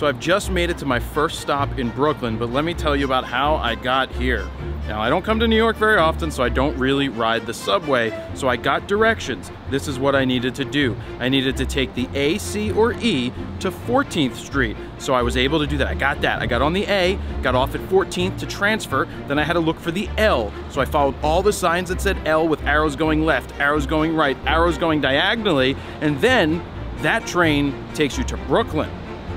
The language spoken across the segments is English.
So I've just made it to my first stop in Brooklyn, but let me tell you about how I got here. Now, I don't come to New York very often, so I don't really ride the subway, so I got directions. This is what I needed to do. I needed to take the A, C, or E to 14th Street. So I was able to do that. I got that. I got on the A, got off at 14th to transfer, then I had to look for the L. So I followed all the signs that said L with arrows going left, arrows going right, arrows going diagonally, and then that train takes you to Brooklyn.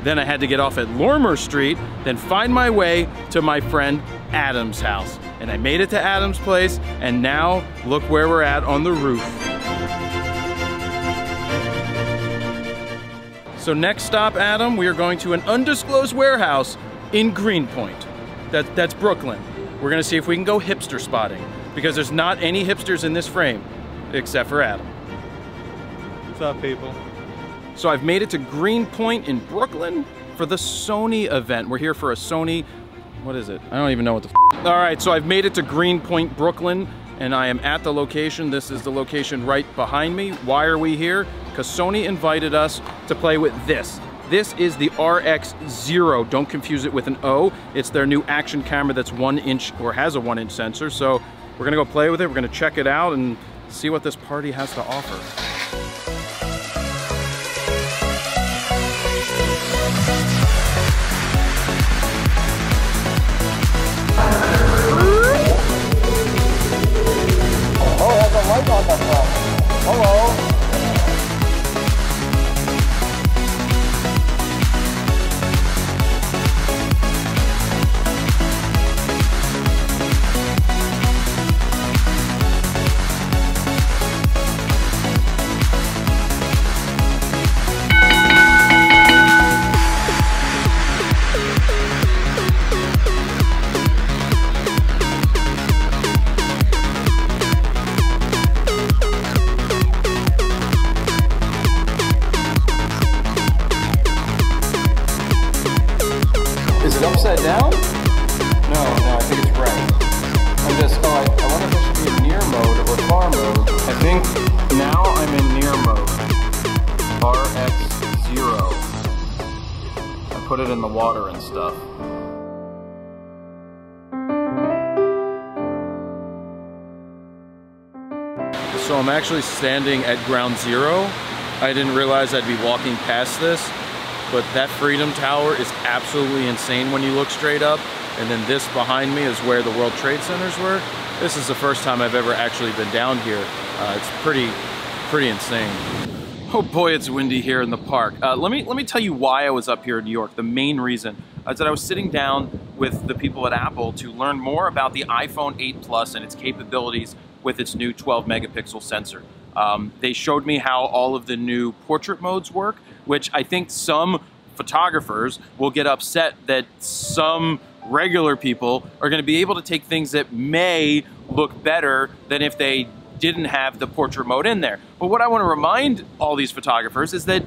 Then I had to get off at Lorimer Street, then find my way to my friend Adam's house. And I made it to Adam's place, and now look where we're at on the roof. So next stop, Adam, we are going to an undisclosed warehouse in Greenpoint. That, that's Brooklyn. We're gonna see if we can go hipster spotting because there's not any hipsters in this frame except for Adam. What's up, people? So I've made it to Greenpoint in Brooklyn for the Sony event. We're here for a Sony, what is it? I don't even know what the All right, so I've made it to Greenpoint, Brooklyn, and I am at the location. This is the location right behind me. Why are we here? Because Sony invited us to play with this. This is the RX0. Don't confuse it with an O. It's their new action camera that's one inch or has a one inch sensor. So we're gonna go play with it. We're gonna check it out and see what this party has to offer. Is it upside down? No, no, I think it's right. I'm just, oh, I, I wonder if I should be in near mode or far mode. I think now I'm in near mode. RX0. I put it in the water and stuff. So I'm actually standing at ground zero. I didn't realize I'd be walking past this, but that Freedom Tower is absolutely insane when you look straight up. And then this behind me is where the World Trade Centers were. This is the first time I've ever actually been down here. Uh, it's pretty, pretty insane. Oh boy, it's windy here in the park. Uh, let me let me tell you why I was up here in New York. The main reason is that I was sitting down with the people at Apple to learn more about the iPhone 8 Plus and its capabilities with its new 12 megapixel sensor. Um, they showed me how all of the new portrait modes work, which I think some photographers will get upset that some regular people are going to be able to take things that may look better than if they didn't have the portrait mode in there. But what I want to remind all these photographers is that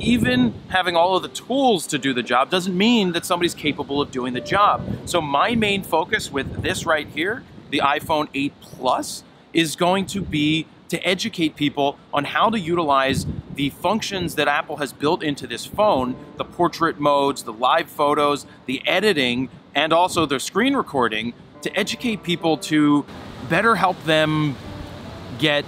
even having all of the tools to do the job doesn't mean that somebody's capable of doing the job. So my main focus with this right here, the iPhone 8 Plus, is going to be to educate people on how to utilize the functions that Apple has built into this phone, the portrait modes, the live photos, the editing, and also the screen recording to educate people to better help them get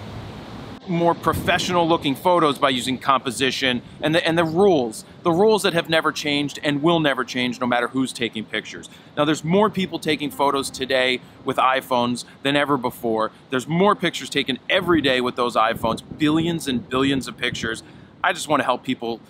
more professional looking photos by using composition and the, and the rules. The rules that have never changed and will never change no matter who's taking pictures. Now, there's more people taking photos today with iPhones than ever before. There's more pictures taken every day with those iPhones, billions and billions of pictures. I just want to help people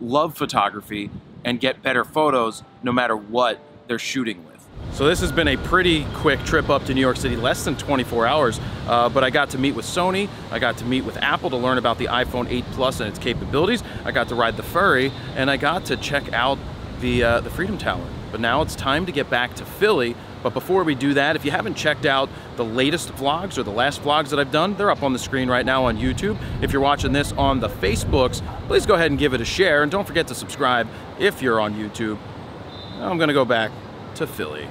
love photography and get better photos no matter what they're shooting with. So this has been a pretty quick trip up to New York City, less than 24 hours, uh, but I got to meet with Sony, I got to meet with Apple to learn about the iPhone 8 Plus and its capabilities, I got to ride the ferry, and I got to check out the, uh, the Freedom Tower. But now it's time to get back to Philly, but before we do that, if you haven't checked out the latest vlogs or the last vlogs that I've done, they're up on the screen right now on YouTube. If you're watching this on the Facebooks, please go ahead and give it a share, and don't forget to subscribe if you're on YouTube. I'm gonna go back to Philly.